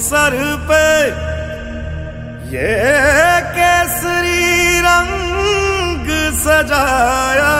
Sir पे। ये केसरी रंग सजाया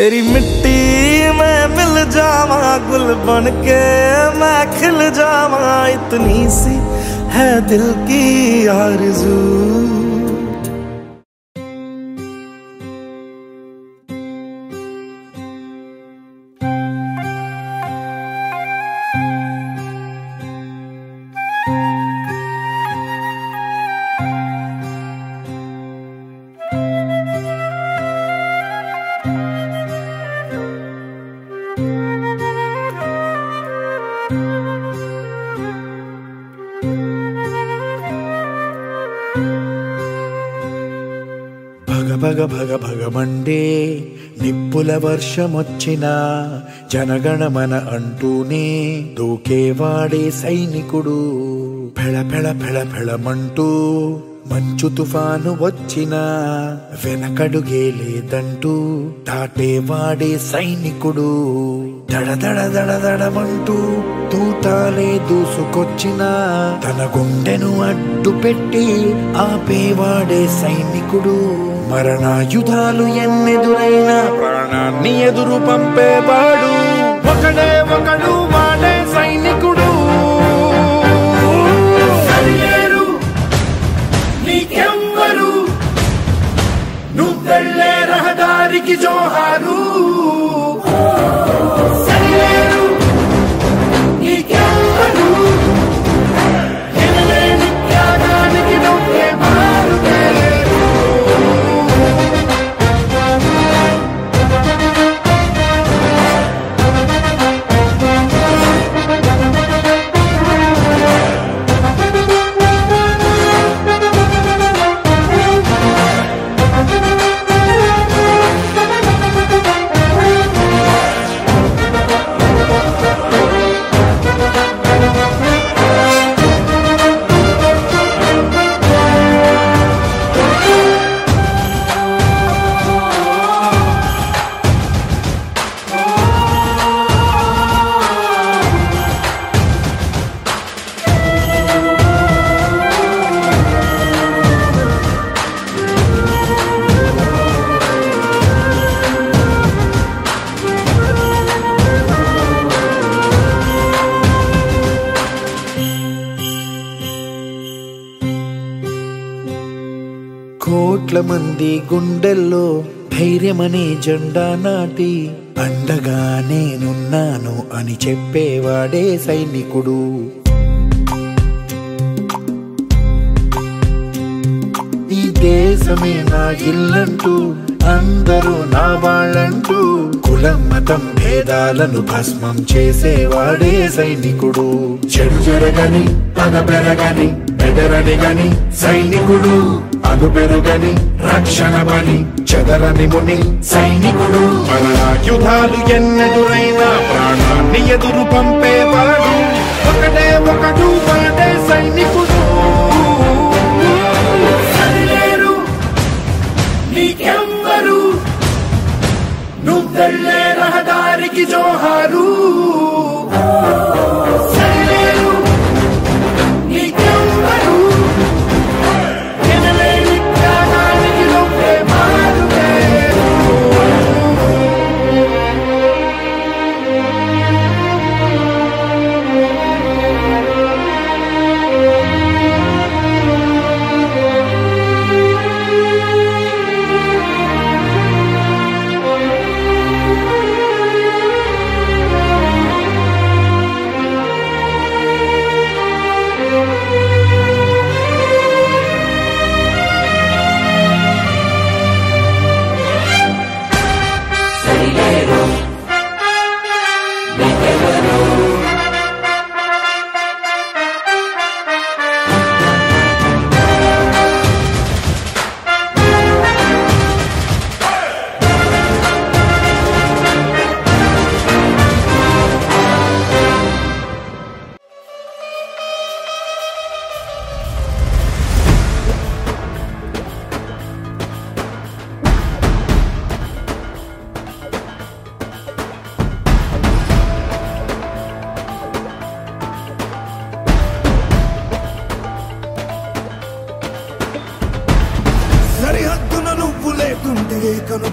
तेरी मिट्टी में मिल जावा, गुल बन के मैं खिल जावा। इतनी सी है दिल की आरज़ू। భగ భగ భగ భగమండే నిప్పుల వర్షమొచ్చినా జనగణమన అంటూనే దూకేవాడే సైనికుడు ఫెళ ఫెళ ఫెళ ఫెళమంటూ మంచు తుఫాను వచ్చినా వెనకడుగే లేదంటూ దాటేవాడే సైనికుడు దడ దడ దడ దడమంటూ తూటాలే దూసుకొచ్చినా తన గుండెను అడ్డు పెట్టి ఆపేవాడే సైనికుడు మరణాయుధాలు ఎన్నెదురైనా ప్రాణాన్ని ఎదురు పంపేవాడు. ఒకడే ఒకడు కోట్ల మంది గుండెల్లో ధైర్యమనే జెండా నాటి అండగా నేనున్నాను అని చెప్పేవాడే సైనికుడు. ఈ దేశమే నా ఇల్లంటూ అందరూ నా వాళ్ళంటూ కులం మతం భేదాలను భస్మం చేసేవాడే సైనికుడు. చెడు జరగని పగ పెరగని బెదరని గని సైనికుడు. అడుపెరుగని రక్షణ బలి చెదరని ముని సైనికుడు. మరణాయుధాలు ఎన్నెదురైనా ప్రాణాన్ని ఎదురు పంపేవాడు ఒకటే ఒకడు వాడే సైనికుడు.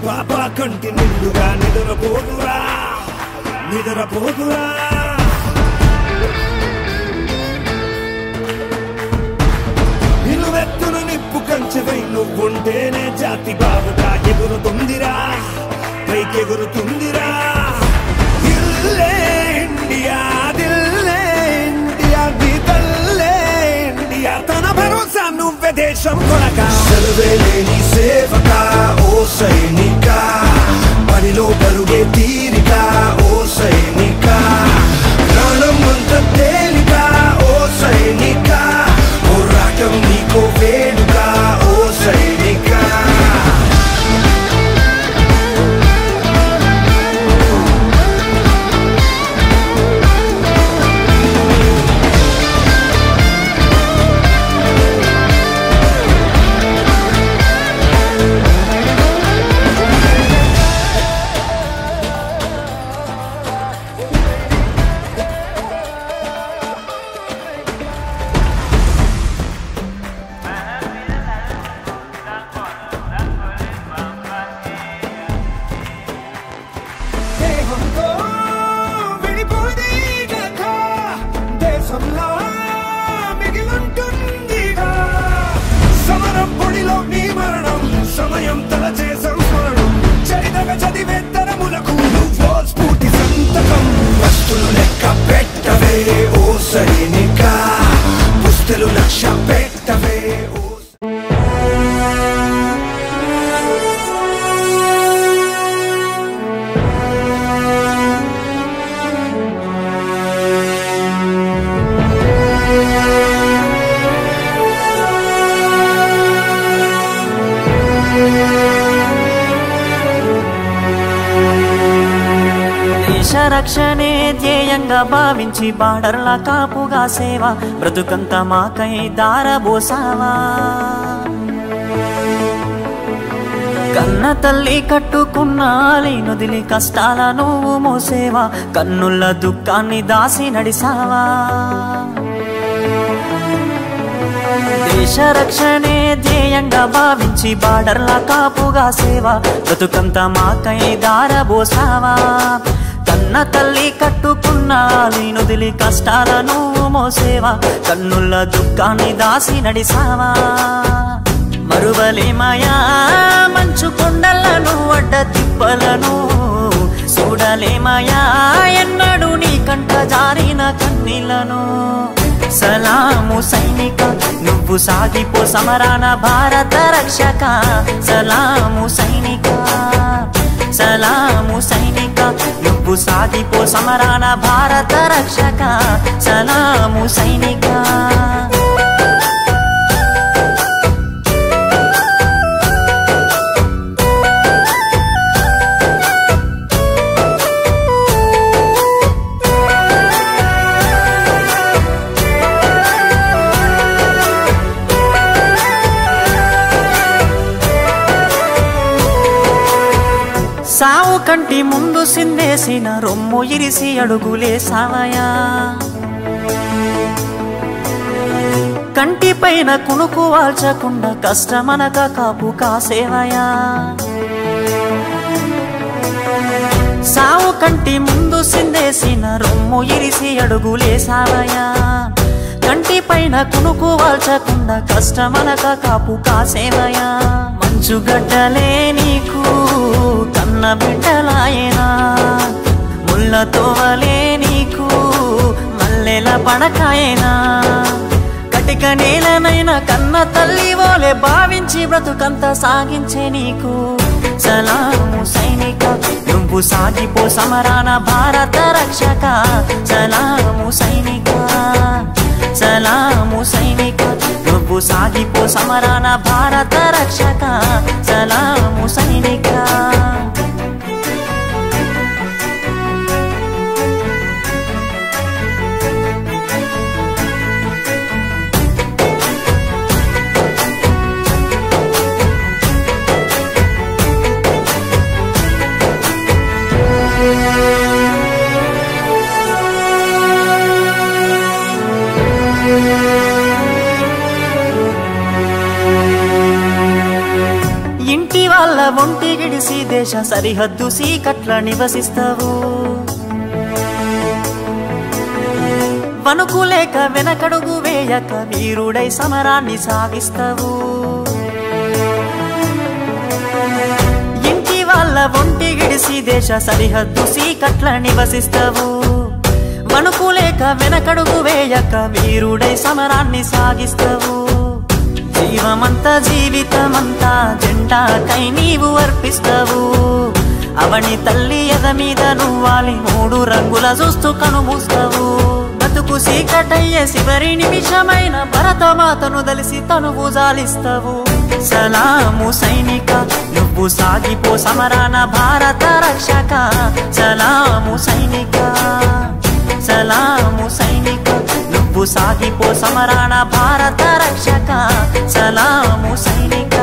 పాపా కంటి నిండుగా నిద్రపోదురా. నిద్రపోదురా. నిలువెత్తున నిప్పు కంచెవై నువ్వుంటేనే జాతి బాబుగా ఎగురుతుందిరా. పైకెగురుతుందిరా. ఇల్లే ఇండియా దిల్లే ఇండియా నీ ఇండియా తన భరోసా నువ్వే దేశం కొనక సెలవే లేని సేవక ఓ సైనిక పనిలో పరుగే తీరిక ఓ సైనిక చదివే తరములకు నువ్వో స్ఫూర్తి సంతకం. వస్తులు లెక్క పెట్టవే ఓ సైనిక. పుస్తలు లక్ష పెట్టవే దేశ రక్షణే ధ్యేయంగా భావించి బార్డర్ల కాపుగా సేవ బ్రతుకంత మాకై దారబోసావా? కన్న తల్లి కట్టుకున్న నొదిలి కష్టాల నువ్వు మోసేవా? కన్నుల దుఃఖాన్ని దాసి నడిసావా? దేశ రక్షణే ధ్యేయంగా భావించి బార్డర్ల కాపుగా సేవ బ్రతుకంత మాకై దారబోసావా? కన్న తల్లి కట్టుకున్న నేనుదిలి కష్టాలను మోసేవా? కన్నుల దుఃఖాన్ని దాసి నడిసావా? మరువలేమయా మంచు కొండలను అడ్డ తిప్పలను చూడలేమయా ఎన్నడు నీ కంట జారిన కన్నీలను సలాము సైనిక నువ్వు సాగిపో సమరాన భారత రక్షక. సలాము సైనిక సలాము సైనిక నువ్వు సాగిపో సమరాన భారత రక్షక సలాము సైనిక. సావు ముందు సిందేసిన రొమ్ము ఇరిసి అడుగులే సావయా కంటి పైన కునుకు వాల్చకుండా కష్టమనక కాపు కాసేవయా. సావు కంటి ముందు సిందేసిన రొమ్ము ఇరిసి అడుగులే సావయా కంటి పైన కునుకు వాల్చకుండా కష్టమనక కాపు కాసేవయా. మంచుగడ్డలే నీకు కన్న నాయనా ముళ్ళ తోవలే నీకు మల్లెల పడకాయనా కటిక నేలనైనా కన్న తల్లి ఓలే భావించి బ్రతుకంత సాగించే నీకు. సలాము సైనిక నువ్వు సాగిపో సమరాన భారత రక్షక. సలాము సైనిక సలాము సైనిక నువ్వు సాగిపో సమరాన భారత రక్షక. సలాము సైనిక. ఒంటి దేశ సరిహద్దు సీకట్ల నివసిస్తావు. వణుకులేక వెనకడుగు వేయక వీరుడై సమరాన్ని సాగిస్తావు. ఇంటి వాళ్ళ ఒంటి గిడిసి దేశ సరిహద్దు సీకట్ల నివసిస్తావు. వణుకులేక వెనకడుగు వేయక వీరుడై సమరాన్ని సాగిస్తావు. జీవమంతా జీవితమంతా జెండాకై నీవు అర్పిస్తావు. అవని తల్లి ఎద మీద నువ్వాలి మూడు రంగుల చూస్తూ కనుమూస్తావు. బతుకు సీకటయ్యే శివరి నిమిషమైన భరతమాతను దలిసి తనువు జాలిస్తావు. సలాము సైనిక నువ్వు సాగిపో సమరాన భారత రక్షక. సలాము సైనిక సలాము సైనిక నువ్వు సాగిపో సమరాణ భారత రక్షక. సలాము సైనిక.